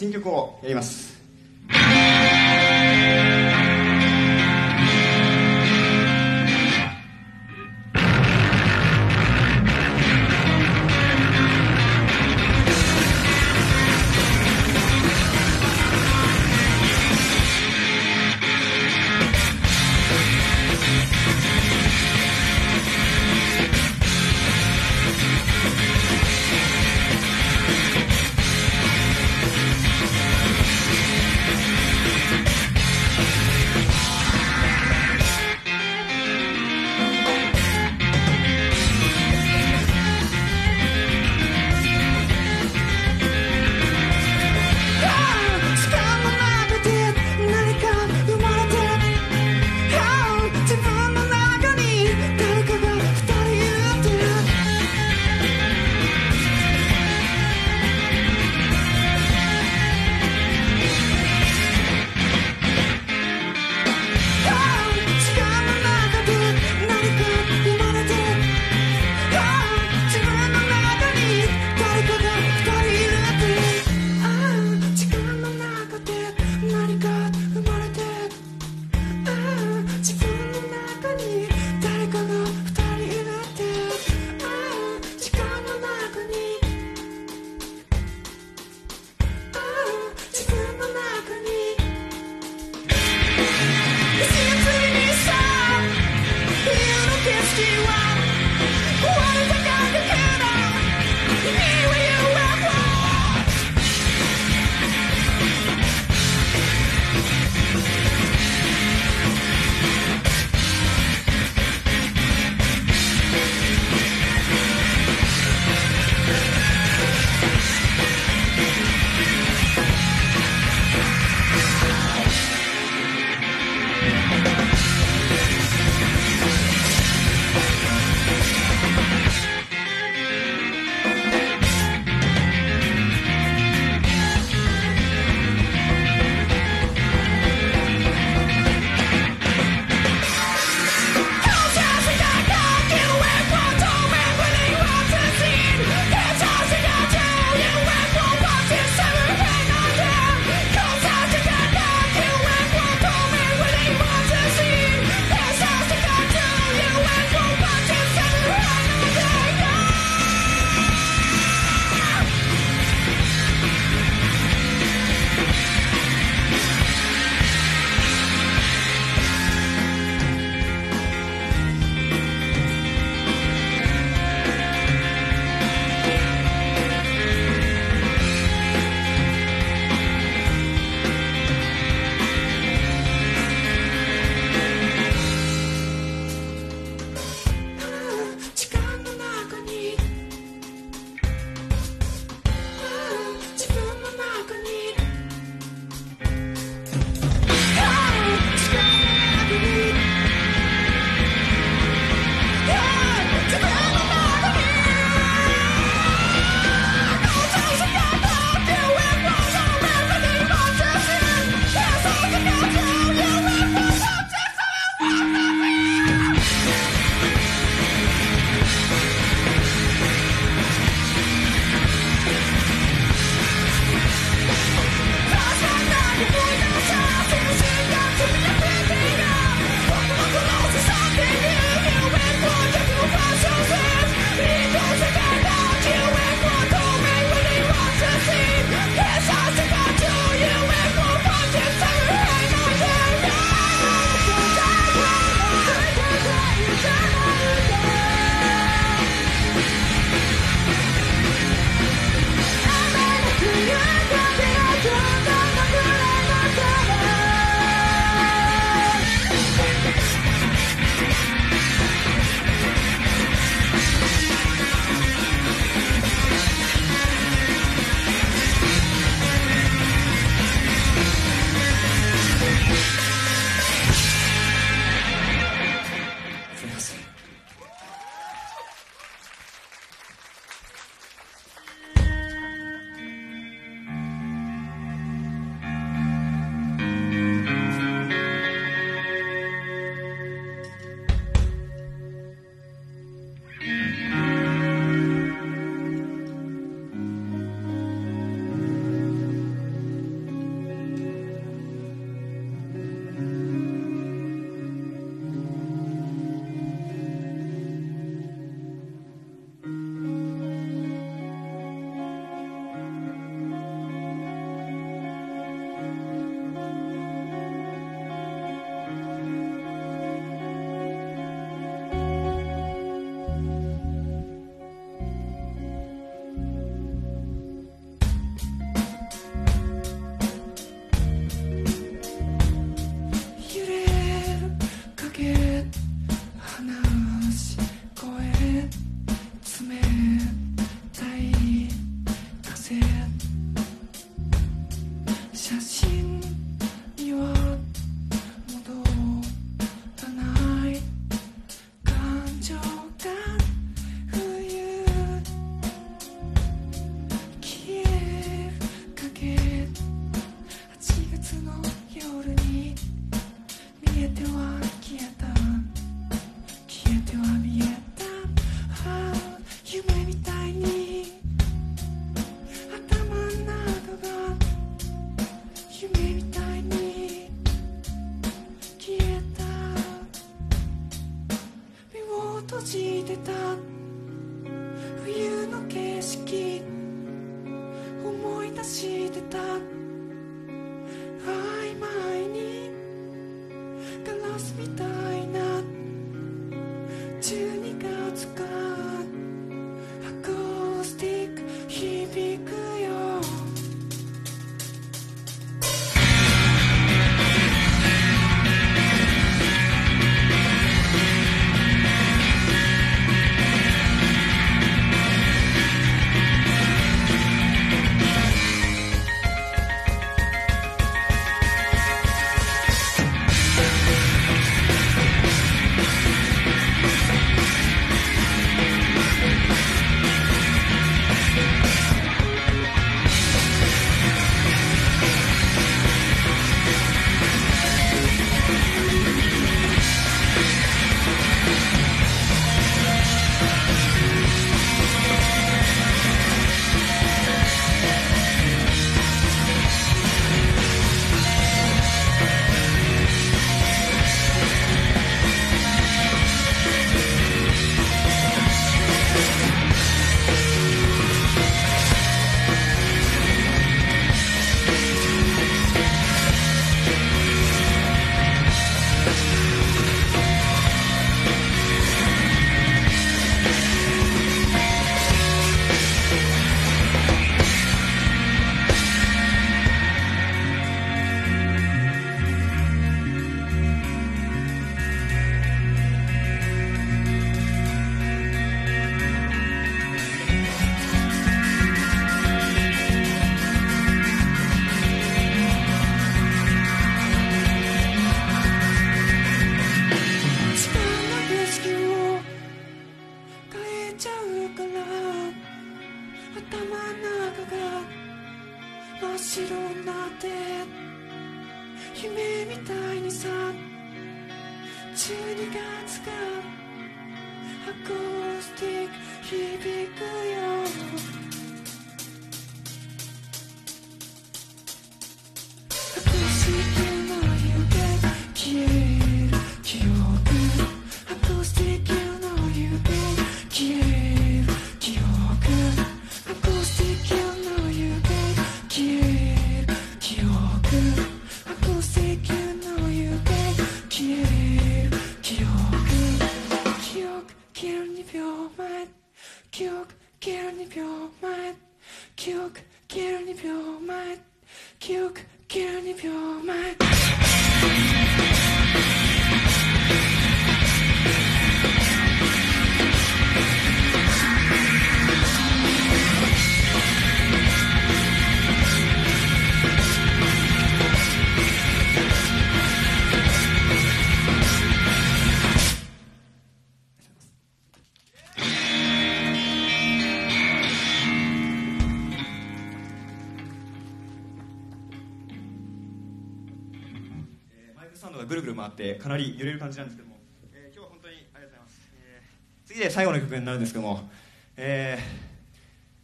新曲をやります。なり揺れる感じなんですけども、えー今日は本当にありがとうございます、えー次で最後の曲になるんですけども、えー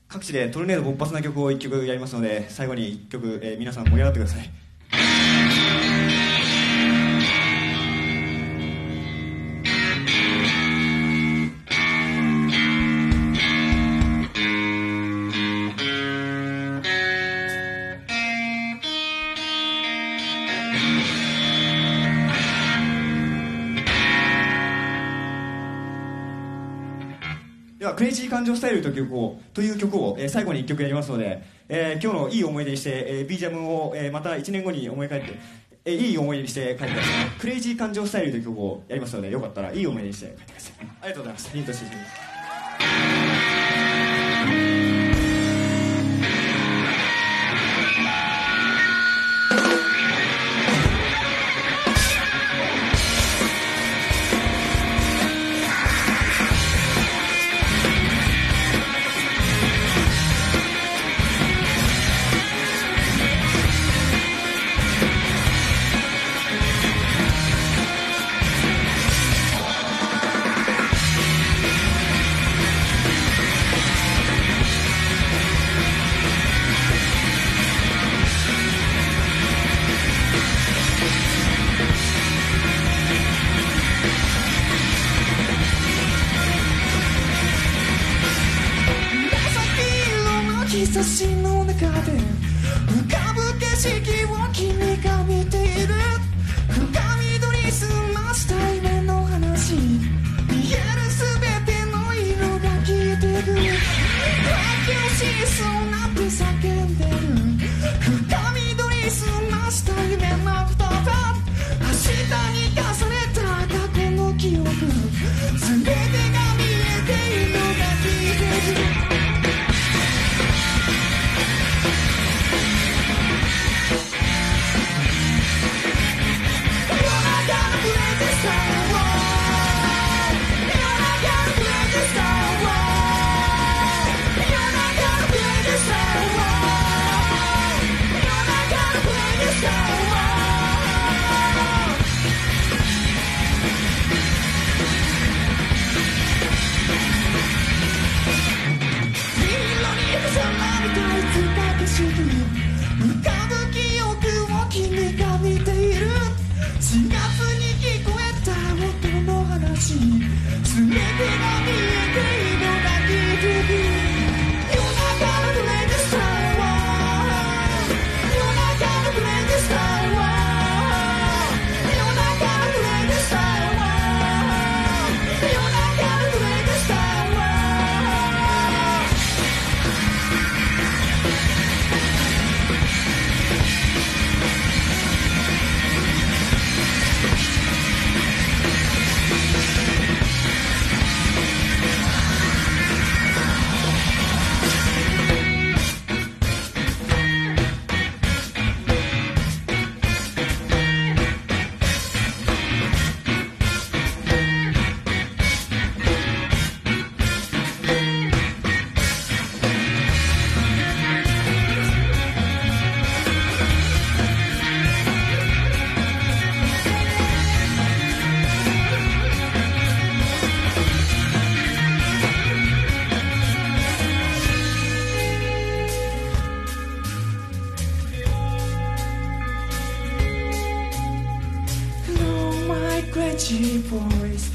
各地でトルネード勃発な曲を1曲やりますので最後に1曲、えー皆さん盛り上がってください。クレイジー感情スタイル」という曲をという曲を、えー最後に1曲やりますので、えー今日のいい思い出にして、えー、B ジャムを、えーまた1年後に思い返って、えーいい思い出にして帰ってください「クレイジー感情スタイル」という曲をやりますのでよかったらいい思い出にして帰ってください。ありがとうございますヒントしていきます。Apache boys.